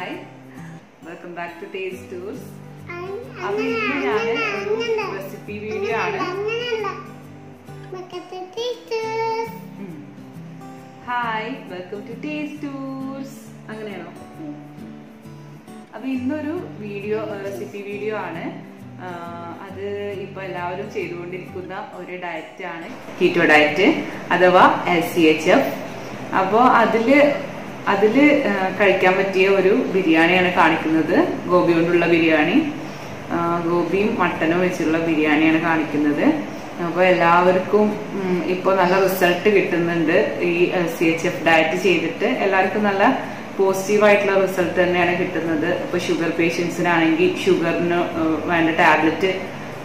Hi welcome back to taste tours അപ്പൊ ഇന്ന് ഞാൻ ഒരു റെസിപ്പി വീഡിയോ ആണ്. Hi welcome to taste tours അങ്ങനെയാണോ? അപ്പൊ ഇന്നൊരു വീഡിയോ റെസിപ്പി വീഡിയോ ആണ്. അത് ഇപ്പൊ എല്ലാവരും ചെയ്തുകൊണ്ടിരിക്കുന്ന ഒരു ഡയറ്റ് ആണ്. കീറ്റോ ഡയറ്റ് അഥവാ എൽ സി എച്ച് എഫ് അപ്പോൾ അതിൽ അതിൽ ആ, കഴിക്കാൻ പറ്റിയ ഒരു ബിരിയാണിയാണ് കാണിക്കുന്നത്. ഗോപി കൊണ്ടുള്ള ബിരിയാണി ഗോപിയും മട്ടനും വെച്ചുള്ള ബിരിയാണിയാണ് കാണിക്കുന്നത്. അപ്പോൾ എല്ലാവർക്കും ഇപ്പോൾ നല്ല റിസൾട്ട് കിട്ടുന്നുണ്ട്. ഈ സി എച്ച് എഫ് ഡയറ്റ് ചെയ്തിട്ട് എല്ലാവർക്കും നല്ല പോസിറ്റീവായിട്ടുള്ള റിസൾട്ട് തന്നെയാണ് കിട്ടുന്നത്. അപ്പോൾ ഷുഗർ പേഷ്യൻസിനാണെങ്കിൽ ഷുഗറിന് വേണ്ട ടാബ്ലറ്റ്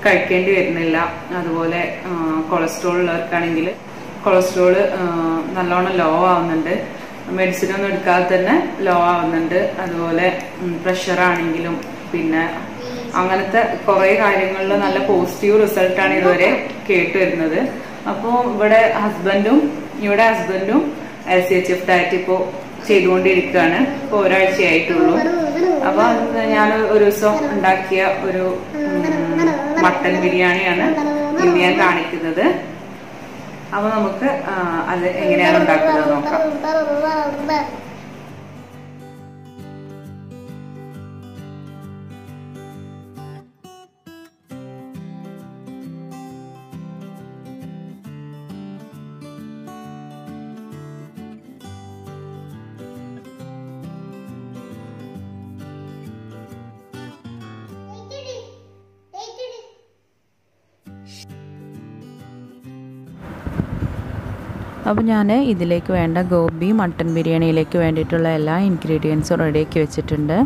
കഴിക്കേണ്ടി വരുന്നില്ല. അതുപോലെ കൊളസ്ട്രോൾ ഉള്ളവർക്കാണെങ്കിൽ കൊളസ്ട്രോൾ നല്ലോണം ലോ ആവുന്നുണ്ട്. മെഡിസിൻ ഒന്നും എടുക്കാതെ തന്നെ ലോ ആവുന്നുണ്ട്. അതുപോലെ പ്രഷർ ആണെങ്കിലും പിന്നെ അങ്ങനത്തെ കുറെ കാര്യങ്ങളിൽ നല്ല പോസിറ്റീവ് റിസൾട്ടാണ് ഇതുവരെ കേട്ട് വരുന്നത്. അപ്പോൾ ഇവിടെ ഹസ്ബൻഡും ഇവിടെ ഹസ്ബൻഡും L C H F diet ഇപ്പോൾ ചെയ്തുകൊണ്ടിരിക്കുകയാണ്. ഇപ്പോൾ ഒരാഴ്ചയായിട്ടുള്ളൂ. അപ്പൊ ഞാൻ ഒരു ദിവസം ഉണ്ടാക്കിയ ഒരു മട്ടൻ ബിരിയാണിയാണ് ഇന്ന് ഞാൻ കാണിക്കുന്നത്. അപ്പൊ നമുക്ക് അത് എങ്ങനെയാണ് ഉണ്ടാക്കുന്നത് നോക്കാം അപ്പോൾ ഞാൻ ഇതിലേക്ക് വേണ്ട ഗോബി മട്ടൻ ബിരിയാണിയിലേക്ക് വേണ്ടിയിട്ടുള്ള എല്ലാ ഇൻഗ്രീഡിയൻസും റെഡിയാക്കി വെച്ചിട്ടുണ്ട്.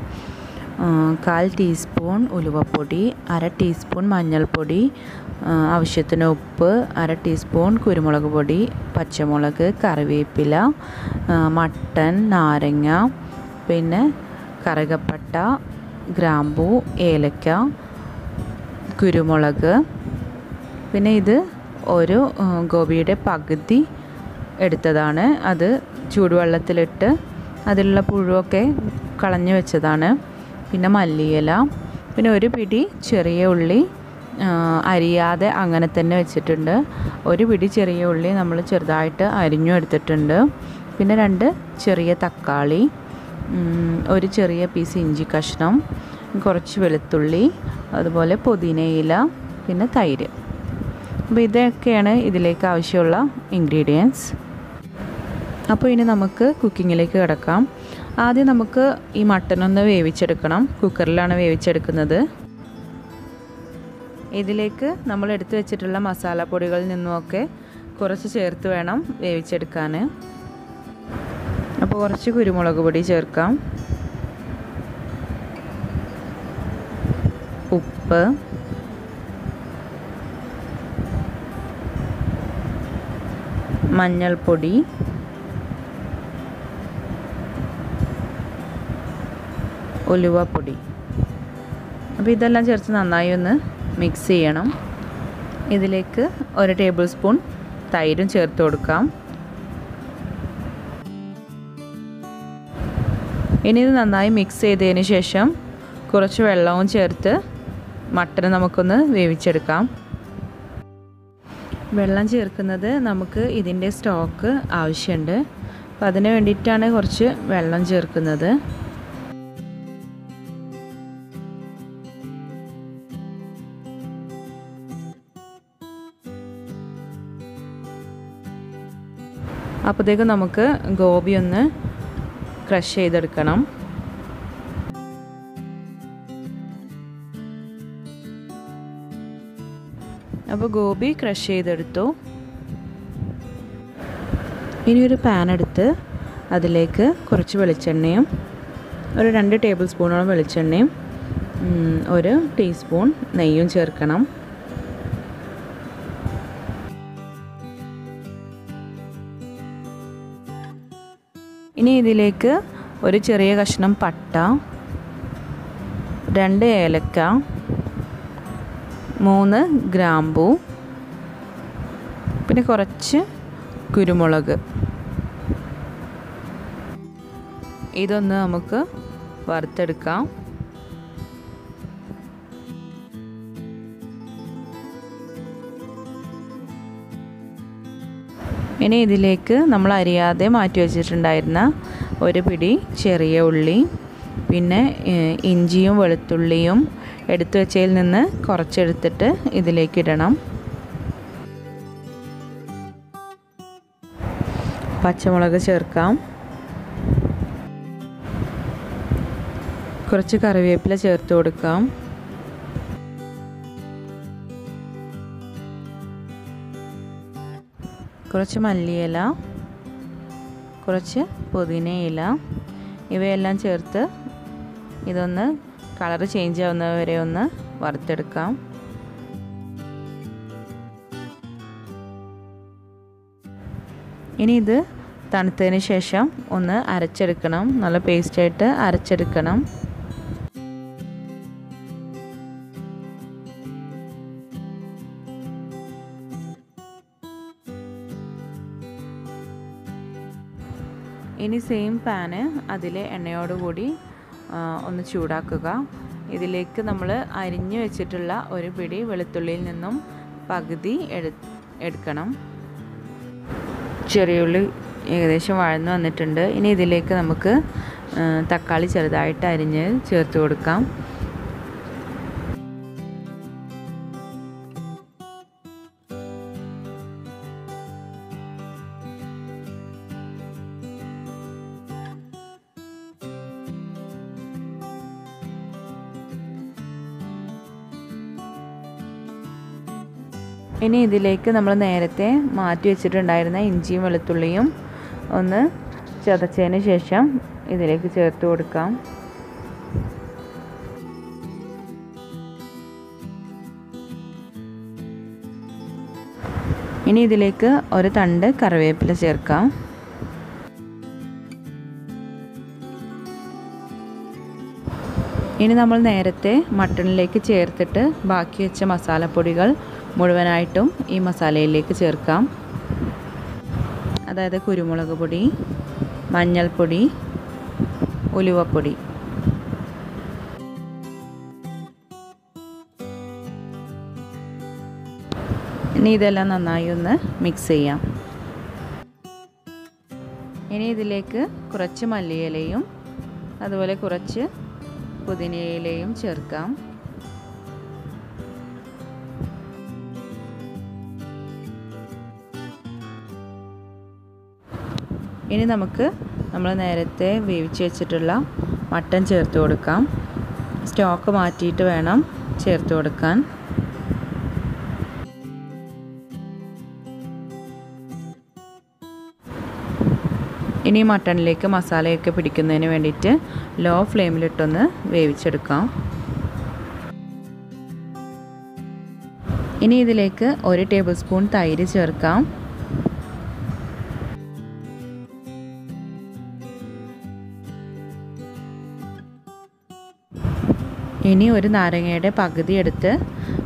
കാൽ ടീസ്പൂൺ ഉലുവപ്പൊടി അര ടീസ്പൂൺ മഞ്ഞൾപ്പൊടി ആവശ്യത്തിന് ഉപ്പ് അര ടീസ്പൂൺ കുരുമുളക് പൊടി പച്ചമുളക് കറിവേപ്പില മട്ടൻ നാരങ്ങ പിന്നെ കറുകപ്പട്ട ഗ്രാമ്പൂ ഏലക്ക കുരുമുളക്. പിന്നെ ഇത് ഒരു ഗോപിയുടെ പകുതി എടുത്തതാണ്. അത് ചൂടുവെള്ളത്തിലിട്ട് അതിലുള്ള പുഴുവൊക്കെ കളഞ്ഞു വെച്ചതാണ്. പിന്നെ മല്ലിയില പിന്നെ ഒരു പിടി ചെറിയ ഉള്ളി അരിയാതെ അങ്ങനെ തന്നെ വെച്ചിട്ടുണ്ട്. ഒരു പിടി ചെറിയ ഉള്ളി നമ്മൾ ചെറുതായിട്ട് അരിഞ്ഞു എടുത്തിട്ടുണ്ട്. പിന്നെ രണ്ട് ചെറിയ തക്കാളി ഒരു ചെറിയ പീസ് ഇഞ്ചി കഷ്ണം കുറച്ച് വെളുത്തുള്ളി അതുപോലെ പുതിനയില പിന്നെ തൈര്. അപ്പോൾ ഇതൊക്കെയാണ് ഇതിലേക്ക് ആവശ്യമുള്ള ഇൻഗ്രീഡിയൻസ് അപ്പോൾ ഇനി നമുക്ക് കുക്കിങ്ങിലേക്ക് കിടക്കാം. ആദ്യം നമുക്ക് ഈ മട്ടൺ ഒന്ന് വേവിച്ചെടുക്കണം. കുക്കറിലാണ് വേവിച്ചെടുക്കുന്നത്. ഇതിലേക്ക് നമ്മൾ എടുത്തു വെച്ചിട്ടുള്ള മസാലപ്പൊടികളിൽ നിന്നുമൊക്കെ കുറച്ച് ചേർത്ത് വേണം വേവിച്ചെടുക്കാൻ. അപ്പോൾ കുറച്ച് കുരുമുളക് പൊടി ചേർക്കാം. ഉപ്പ്. മഞ്ഞൾപ്പൊടി. ഉലുവപ്പൊടി. അപ്പോൾ ഇതെല്ലാം ചേർത്ത് നന്നായി ഒന്ന് മിക്സ് ചെയ്യണം. ഇതിലേക്ക് ഒരു ടേബിൾ സ്പൂൺ തൈരും ചേർത്ത് കൊടുക്കാം. ഇനി ഇത് നന്നായി മിക്സ് ചെയ്തതിന് ശേഷം കുറച്ച് വെള്ളവും ചേർത്ത് മട്ടൺ നമുക്കൊന്ന് വേവിച്ചെടുക്കാം. വെള്ളം ചേർക്കുന്നത് നമുക്ക് ഇതിന്റെ സ്റ്റോക്ക് ആവശ്യമുണ്ട്. അപ്പം അതിന് വേണ്ടിയിട്ടാണ് കുറച്ച് വെള്ളം ചേർക്കുന്നത്. അപ്പോഴത്തേക്ക് നമുക്ക് ഗോപി ഒന്ന് ക്രഷ് ചെയ്തെടുക്കണം. അപ്പോൾ ഗോപി ക്രഷ് ചെയ്തെടുത്തു. ഇനി ഒരു പാൻ എടുത്ത് അതിലേക്ക് കുറച്ച് വെളിച്ചെണ്ണയും ഒരു രണ്ട് ടേബിൾ സ്പൂണോളം വെളിച്ചെണ്ണയും ഒരു ടീസ്പൂൺ നെയ്യും ചേർക്കണം. ഇനി ഇതിലേക്ക് ഒരു ചെറിയ കഷ്ണം പട്ട രണ്ട് ഏലക്ക മൂന്ന് ഗ്രാമ്പൂ പിന്നെ കുറച്ച് കുരുമുളക്. ഇതൊന്ന് നമുക്ക് വറുത്തെടുക്കാം. ഇനി ഇതിലേക്ക് നമ്മൾ അരിയാതെ മാറ്റി വെച്ചിട്ടുണ്ടായിരുന്ന ഒരു പിടി ചെറിയ ഉള്ളി പിന്നെ ഇഞ്ചിയും വെളുത്തുള്ളിയും എടുത്തു വെച്ചതിൽ നിന്ന് കുറച്ചെടുത്തിട്ട് ഇതിലേക്ക് ഇടണം. പച്ചമുളക് ചേർക്കാം. കുറച്ച് കറിവേപ്പില ചേർത്ത് കൊടുക്കാം. കുറച്ച് മല്ലിയില കുറച്ച് പുതിനയില ഇവയെല്ലാം ചേർത്ത് ഇതൊന്ന് കളർ ചേഞ്ച് ആവുന്നവരെ ഒന്ന് വറുത്തെടുക്കാം. ഇനി ഇത് തണുത്തതിന് ശേഷം ഒന്ന് അരച്ചെടുക്കണം. നല്ല പേസ്റ്റായിട്ട് അരച്ചെടുക്കണം. ഇനി സെയിം പാന് അതിലെ എണ്ണയോടുകൂടി ഒന്ന് ചൂടാക്കുക. ഇതിലേക്ക് നമ്മൾ അരിഞ്ഞു വെച്ചിട്ടുള്ള ഒരു പിടി വെളുത്തുള്ളിയിൽ നിന്നും പകുതി എടു എടുക്കണം. ചെറിയുള്ളി ഏകദേശം വഴന്നു വന്നിട്ടുണ്ട്. ഇനി ഇതിലേക്ക് നമുക്ക് തക്കാളി ചെറുതായിട്ട് അരിഞ്ഞ് ചേർത്ത് കൊടുക്കാം. ഇനി ഇതിലേക്ക് നമ്മൾ നേരത്തെ മാറ്റി വെച്ചിട്ടുണ്ടായിരുന്ന ഇഞ്ചിയും വെളുത്തുള്ളിയും ഒന്ന് ചതച്ചതിന് ശേഷം ഇതിലേക്ക് ചേർത്ത് കൊടുക്കാം. ഇനി ഇതിലേക്ക് ഒരു തണ്ട് കറിവേപ്പില ചേർക്കാം. ഇനി നമ്മൾ നേരത്തെ മട്ടണിലേക്ക് ചേർത്തിട്ട് ബാക്കി വെച്ച മസാലപ്പൊടികൾ മുഴുവനായിട്ടും ഈ മസാലയിലേക്ക് ചേർക്കാം. അതായത് കുരുമുളക് പൊടി മഞ്ഞൾപ്പൊടി ഉലുവപ്പൊടി. ഇനി ഇതെല്ലാം നന്നായി ഒന്ന് മിക്സ് ചെയ്യാം. ഇനി ഇതിലേക്ക് കുറച്ച് മല്ലിയിലയും അതുപോലെ കുറച്ച് പുതിനയിലയും ചേർക്കാം. ഇനി നമുക്ക് നമ്മൾ നേരത്തെ വേവിച്ച് വെച്ചിട്ടുള്ള മട്ടൻ ചേർത്ത് കൊടുക്കാം. സ്റ്റോക്ക് മാറ്റിയിട്ട് വേണം ചേർത്ത് കൊടുക്കാൻ. ഇനി മട്ടണിലേക്ക് മസാലയൊക്കെ പിടിക്കുന്നതിന് വേണ്ടിയിട്ട് ലോ ഫ്ലെയിമിലിട്ടൊന്ന് വേവിച്ചെടുക്കാം. ഇനി ഇതിലേക്ക് ഒരു ടേബിൾ സ്പൂൺ തൈര് ചേർക്കാം. ഇനി ഒരു നാരങ്ങയുടെ പകുതി എടുത്ത്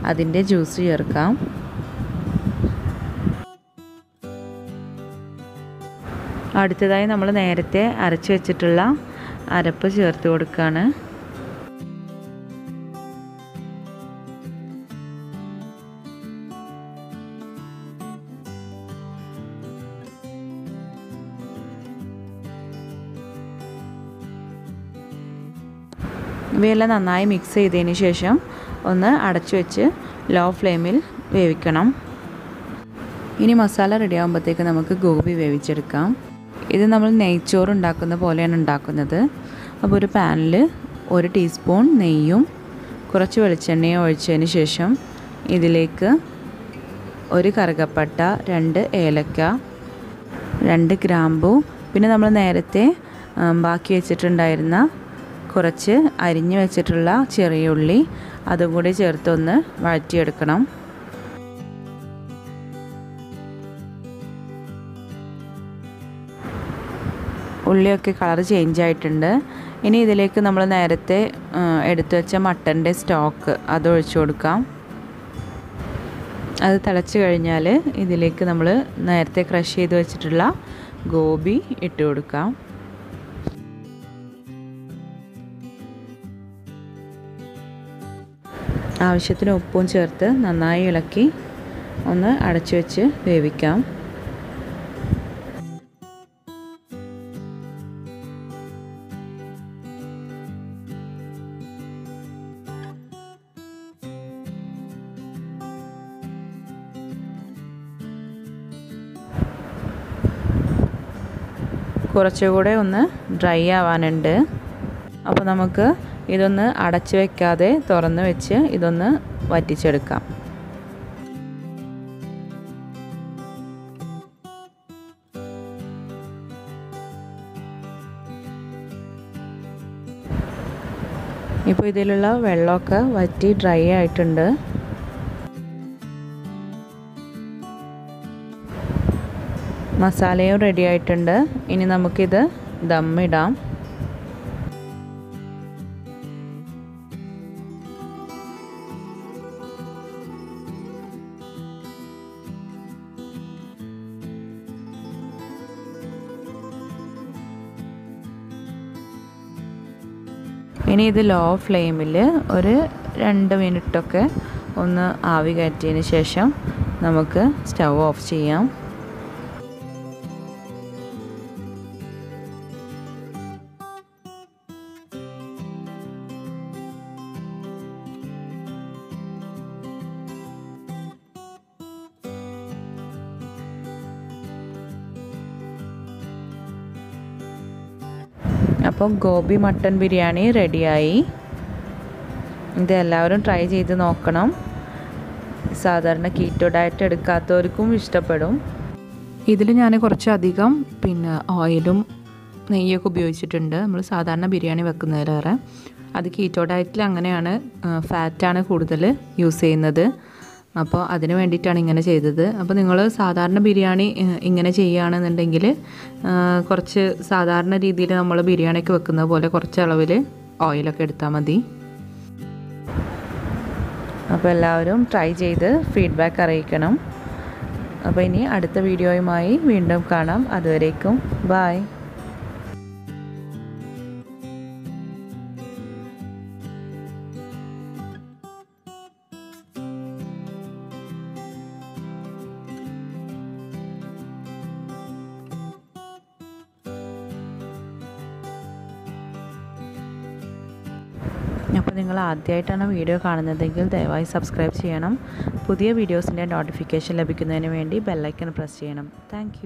അതിന്റെ ജ്യൂസ് ചേർക്കാം. അടുത്തതായി നമ്മൾ നേരത്തെ അരച്ചു വെച്ചിട്ടുള്ള അരപ്പ് ചേർത്ത് കൊടുക്കുകയാണ്. ഇവയെല്ലാം നന്നായി മിക്സ് ചെയ്തതിന് ശേഷം ഒന്ന് അടച്ചു വെച്ച് ലോ ഫ്ലെയിമിൽ വേവിക്കണം. ഇനി മസാല റെഡി ആകുമ്പോഴത്തേക്ക് നമുക്ക് ഗോബി വേവിച്ചെടുക്കാം. ഇത് നമ്മൾ നെയ്ച്ചോറ് ഉണ്ടാക്കുന്ന പോലെയാണ് ഉണ്ടാക്കുന്നത്. അപ്പോൾ ഒരു പാനിൽ ഒരു ടീസ്പൂൺ നെയ്യും കുറച്ച് വെളിച്ചെണ്ണയും ഒഴിച്ചതിന് ശേഷം ഇതിലേക്ക് ഒരു കറുകപ്പട്ട രണ്ട് ഏലക്ക രണ്ട് ഗ്രാമ്പു പിന്നെ നമ്മൾ നേരത്തെ ബാക്കി വെച്ചിട്ടുണ്ടായിരുന്ന കുറച്ച് അരിഞ്ഞു വെച്ചിട്ടുള്ള ചെറിയ ഉള്ളി അതും കൂടി ചേർത്തൊന്ന് വഴറ്റിയെടുക്കണം. ഉള്ളിയൊക്കെ കളർ ചേഞ്ച് ആയിട്ടുണ്ട്. ഇനി ഇതിലേക്ക് നമ്മൾ നേരത്തെ എടുത്തു വെച്ച മട്ടന്റെ സ്റ്റോക്ക് അത് ഒഴിച്ചു കൊടുക്കാം. അത് തിളച്ച് കഴിഞ്ഞാൽ ഇതിലേക്ക് നമ്മൾ നേരത്തെ ക്രഷ് ചെയ്ത് വെച്ചിട്ടുള്ള ഗോബി ഇട്ട് കൊടുക്കാം. ആവശ്യത്തിന് ഉപ്പും ചേർത്ത് നന്നായി ഇളക്കി ഒന്ന് അടച്ചു വെച്ച് വേവിക്കാം. കുറച്ചുകൂടെ ഒന്ന് ഡ്രൈ ആവാനുണ്ട്. അപ്പോൾ നമുക്ക് ഇതൊന്ന് അടച്ചു വെക്കാതെ തുറന്ന് വെച്ച് ഇതൊന്ന് വറ്റിച്ചെടുക്കാം. ഇപ്പോൾ ഇതിലുള്ള വെള്ളമൊക്കെ വറ്റി ഡ്രൈ ആയിട്ടുണ്ട്. മസാലയും റെഡി ആയിട്ടുണ്ട്. ഇനി നമുക്കിത് ദമ്മിടാം ഇനി ഇത് ലോ ഫ്ലെയിമിൽ ഒരു രണ്ട് മിനിറ്റൊക്കെ ഒന്ന് ആവി കയറ്റിയതിന് ശേഷം നമുക്ക് സ്റ്റൗ ഓഫ് ചെയ്യാം. അപ്പോൾ ഗോബി മട്ടൺ ബിരിയാണി റെഡിയായി. ഇത് എല്ലാവരും ട്രൈ ചെയ്ത് നോക്കണം. സാധാരണ കീറ്റോ ഡയറ്റ് എടുക്കാത്തവർക്കും ഇഷ്ടപ്പെടും. ഇതിൽ ഞാൻ കുറച്ചധികം പിന്നെ ഓയിലും നെയ്യൊക്കെ ഉപയോഗിച്ചിട്ടുണ്ട്. നമ്മൾ സാധാരണ ബിരിയാണി വെക്കുന്നതിലേറെ. അത് കീറ്റോ ഡയറ്റിൽ അങ്ങനെയാണ് ഫാറ്റാണ് കൂടുതൽ യൂസ് ചെയ്യുന്നത്. അപ്പോൾ അതിന് വേണ്ടിയിട്ടാണ് ഇങ്ങനെ ചെയ്തത്. അപ്പോൾ നിങ്ങൾ സാധാരണ ബിരിയാണി ഇങ്ങനെ ചെയ്യുകയാണെന്നുണ്ടെങ്കിൽ കുറച്ച് സാധാരണ രീതിയിൽ നമ്മൾ ബിരിയാണിക്ക് വെക്കുന്ന പോലെ കുറച്ച് അളവിൽ ഓയിലൊക്കെ എടുത്താൽ മതി. അപ്പോൾ എല്ലാവരും ട്രൈ ചെയ്ത് ഫീഡ്ബാക്ക് അറിയിക്കണം. അപ്പോൾ ഇനി അടുത്ത വീഡിയോയുമായി വീണ്ടും കാണാം. അതുവരേക്കും ബായ് അപ്പോൾ നിങ്ങൾ ആദ്യമായിട്ടാണ് വീഡിയോ കാണുന്നതെങ്കിൽ ദയവായി സബ്സ്ക്രൈബ് ചെയ്യണം. പുതിയ വീഡിയോസിന്റെ നോട്ടിഫിക്കേഷൻ ലഭിക്കുന്നതിന് വേണ്ടി ബെല്ലൈക്കൺ പ്രസ് ചെയ്യണം. താങ്ക്